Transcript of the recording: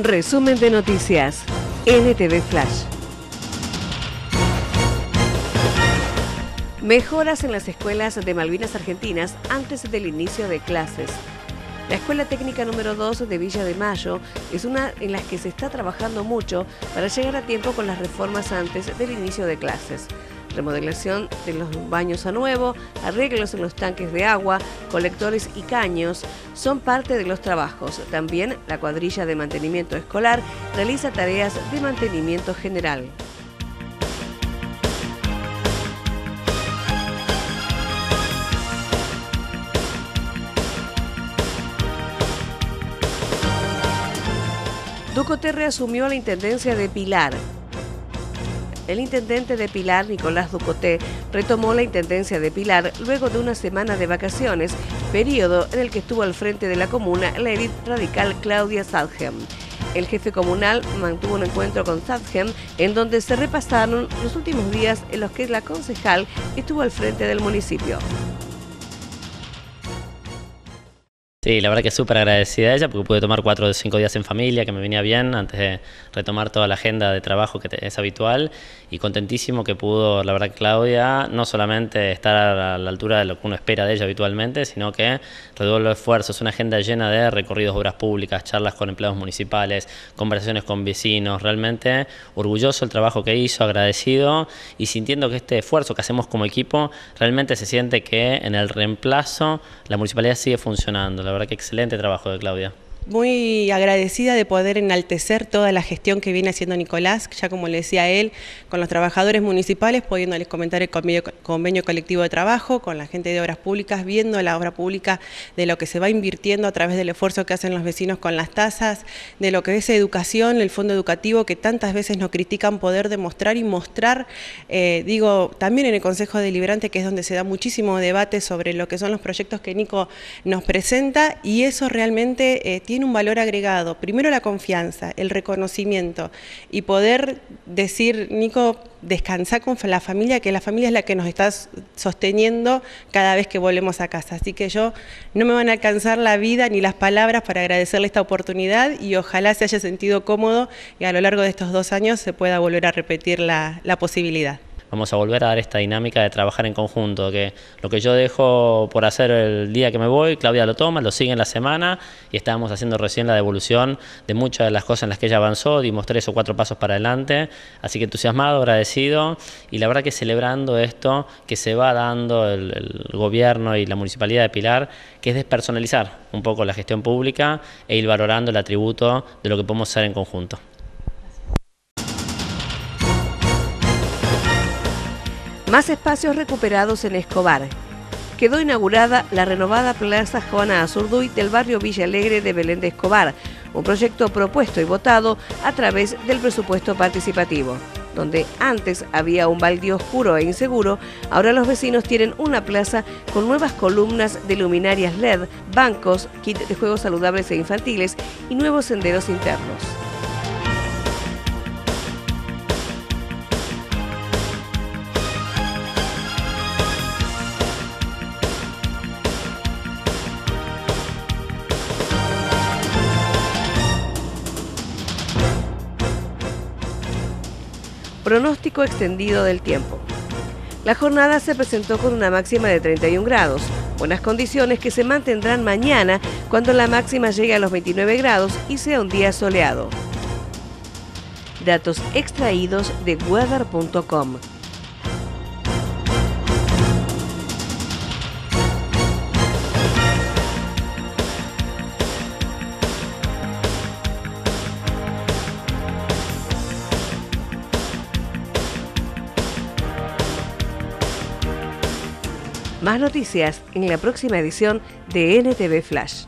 Resumen de noticias. NTV Flash. Mejoras en las escuelas de Malvinas Argentinas antes del inicio de clases. La Escuela Técnica número 2 de Villa de Mayo es una en la que se está trabajando mucho para llegar a tiempo con las reformas antes del inicio de clases remodelación de los baños a nuevo, arreglos en los tanques de agua, colectores y caños son parte de los trabajos. También la cuadrilla de mantenimiento escolar realiza tareas de mantenimiento general. Ducoterre asumió la intendencia de Pilar, el intendente de Pilar, Nicolás Ducoté, retomó la intendencia de Pilar luego de una semana de vacaciones, periodo en el que estuvo al frente de la comuna la élite radical Claudia Sadgem. El jefe comunal mantuvo un encuentro con Sadgem en donde se repasaron los últimos días en los que la concejal estuvo al frente del municipio. Sí, la verdad que súper agradecida a ella porque pude tomar cuatro o cinco días en familia, que me venía bien antes de retomar toda la agenda de trabajo que es habitual. Y contentísimo que pudo, la verdad, Claudia, no solamente estar a la altura de lo que uno espera de ella habitualmente, sino que redobló esfuerzos, una agenda llena de recorridos de obras públicas, charlas con empleados municipales, conversaciones con vecinos, realmente orgulloso el trabajo que hizo, agradecido. Y sintiendo que este esfuerzo que hacemos como equipo realmente se siente que en el reemplazo la municipalidad sigue funcionando verdad que excelente trabajo de Claudia muy agradecida de poder enaltecer toda la gestión que viene haciendo Nicolás, ya como le decía él, con los trabajadores municipales, pudiéndoles comentar el convenio, colectivo de trabajo, con la gente de obras públicas, viendo la obra pública de lo que se va invirtiendo a través del esfuerzo que hacen los vecinos con las tasas, de lo que es educación, el fondo educativo que tantas veces nos critican poder demostrar y mostrar, eh, digo, también en el Consejo Deliberante, que es donde se da muchísimo debate sobre lo que son los proyectos que Nico nos presenta y eso realmente eh, tiene un valor agregado. Primero la confianza, el reconocimiento y poder decir, Nico, descansa con la familia, que la familia es la que nos está sosteniendo cada vez que volvemos a casa. Así que yo no me van a alcanzar la vida ni las palabras para agradecerle esta oportunidad y ojalá se haya sentido cómodo y a lo largo de estos dos años se pueda volver a repetir la, la posibilidad vamos a volver a dar esta dinámica de trabajar en conjunto, que lo que yo dejo por hacer el día que me voy, Claudia lo toma, lo sigue en la semana y estábamos haciendo recién la devolución de muchas de las cosas en las que ella avanzó, dimos tres o cuatro pasos para adelante, así que entusiasmado, agradecido y la verdad que celebrando esto que se va dando el, el gobierno y la municipalidad de Pilar, que es despersonalizar un poco la gestión pública e ir valorando el atributo de lo que podemos hacer en conjunto. Más espacios recuperados en Escobar. Quedó inaugurada la renovada Plaza Juana Azurduy del barrio Villa Alegre de Belén de Escobar, un proyecto propuesto y votado a través del presupuesto participativo. Donde antes había un baldío oscuro e inseguro, ahora los vecinos tienen una plaza con nuevas columnas de luminarias LED, bancos, kit de juegos saludables e infantiles y nuevos senderos internos. Pronóstico extendido del tiempo. La jornada se presentó con una máxima de 31 grados, buenas condiciones que se mantendrán mañana cuando la máxima llegue a los 29 grados y sea un día soleado. Datos extraídos de weather.com. Más noticias en la próxima edición de NTV Flash.